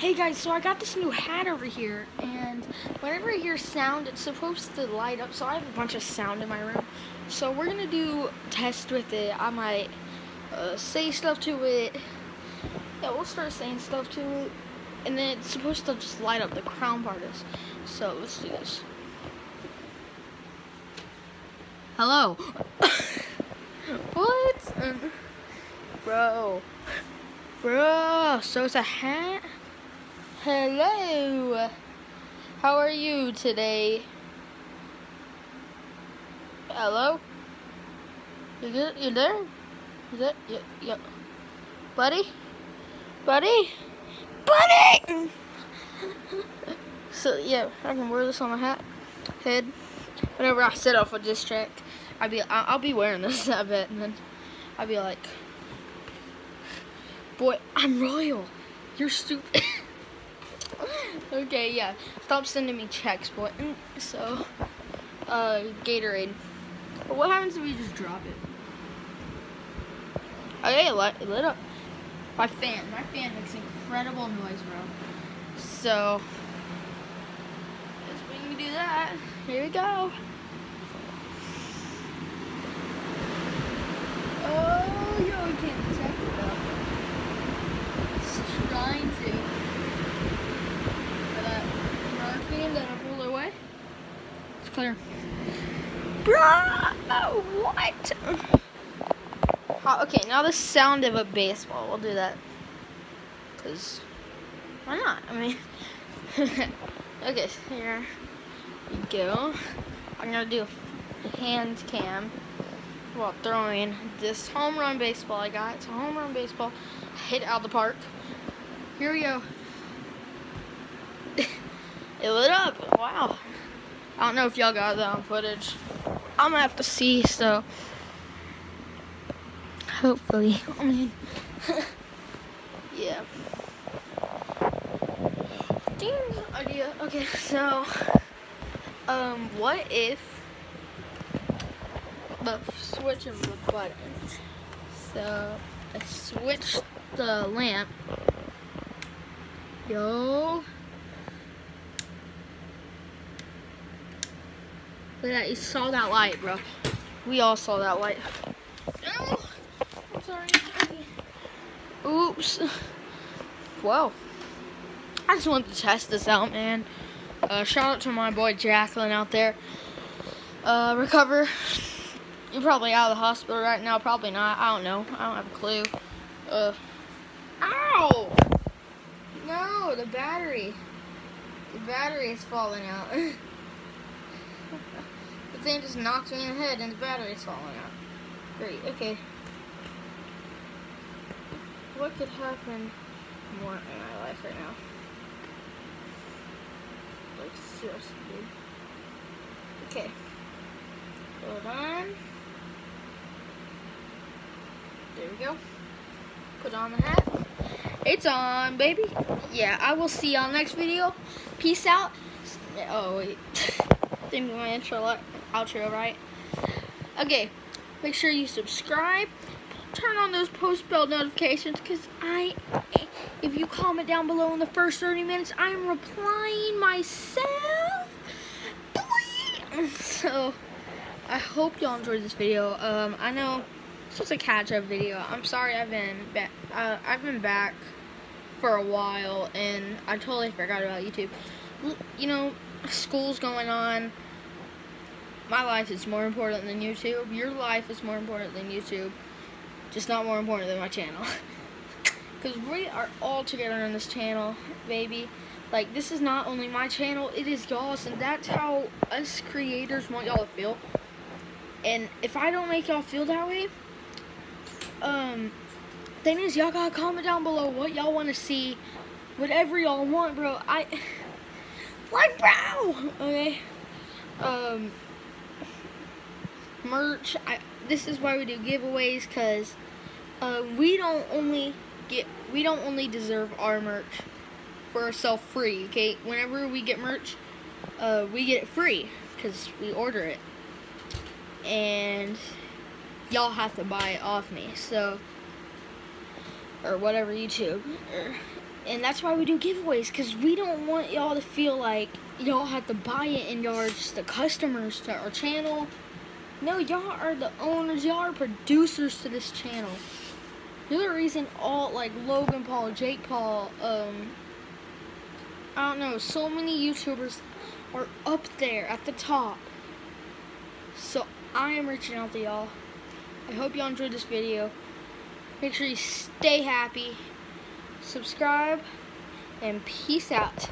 Hey guys, so I got this new hat over here, and whenever I hear sound, it's supposed to light up. So I have a bunch of sound in my room. So we're gonna do test with it. I might uh, say stuff to it. Yeah, we'll start saying stuff to it, and then it's supposed to just light up the crown part is. So let's do this. Hello. what? Um, bro. Bro, so it's a hat? Hello. How are you today? Hello? You good? You there? You there? Yeah, yeah. Buddy? Buddy? Buddy! so, yeah, I can wear this on my hat, head. Whenever I set off a distract, I'll be, I'll, I'll be wearing this, I bet, and then I'll be like, boy, I'm royal. You're stupid. okay, yeah. Stop sending me checks, boy. Mm, so, uh, Gatorade. What happens if we just drop it? Okay, it lit, it lit up. My fan. My fan makes incredible noise, bro. So, as we can do that, here we go. Oh, yo, we can't detect it though. It's trying to. For that marking that I pulled away. It's clear. Bro, what? Oh, okay, now the sound of a baseball. We'll do that. Because, why not? I mean, okay, here we go. I'm going to do a hand cam while throwing this home run baseball I got. It's a home run baseball. Hit out of the park. Here we go. it lit up. Wow. I don't know if y'all got that on footage. I'm gonna have to see, so hopefully. I mean, yeah. Ding idea. Okay, so um, what if the switch of the button? So I switch the lamp. Yo. Look at that, you saw that light, bro. We all saw that light. Oops. Whoa. I just wanted to test this out, man. Uh, shout out to my boy Jacqueline out there. Uh, recover. You're probably out of the hospital right now. Probably not. I don't know. I don't have a clue. Uh. Ow! No, the battery. The battery is falling out. the thing just knocked me in the head and the battery's falling out. Great, okay. What could happen more in my life right now? Like, seriously, dude. Okay. Hold on. There we go. Put on the hat. It's on, baby. Yeah, I will see y'all next video. Peace out. Oh, wait. Do my intro, outro right. Okay, make sure you subscribe. Turn on those post bell notifications because I, if you comment down below in the first 30 minutes, I'm replying myself. So, I hope y'all enjoyed this video. Um, I know it's just a catch-up video. I'm sorry I've been. Uh, I've been back for a while, and I totally forgot about YouTube. You know, school's going on. My life is more important than YouTube. Your life is more important than YouTube. Just not more important than my channel. Because we are all together on this channel, baby. Like, this is not only my channel, it is y'all's, and that's how us creators want y'all to feel. And if I don't make y'all feel that way, um, thing is, y'all gotta comment down below what y'all want to see, whatever y'all want, bro. I, like, bro, okay, um, merch, I, this is why we do giveaways, because, uh, we don't only get, we don't only deserve our merch for ourselves free, okay? Whenever we get merch, uh, we get it free because we order it. And y'all have to buy it off me, so, or whatever YouTube. Or, and that's why we do giveaways because we don't want y'all to feel like y'all have to buy it and y'all are just the customers to our channel. No, y'all are the owners. Y'all are producers to this channel. You're the reason all like Logan Paul, Jake Paul, um, I don't know, so many YouTubers are up there at the top. So I am reaching out to y'all. I hope y'all enjoyed this video. Make sure you stay happy, subscribe, and peace out.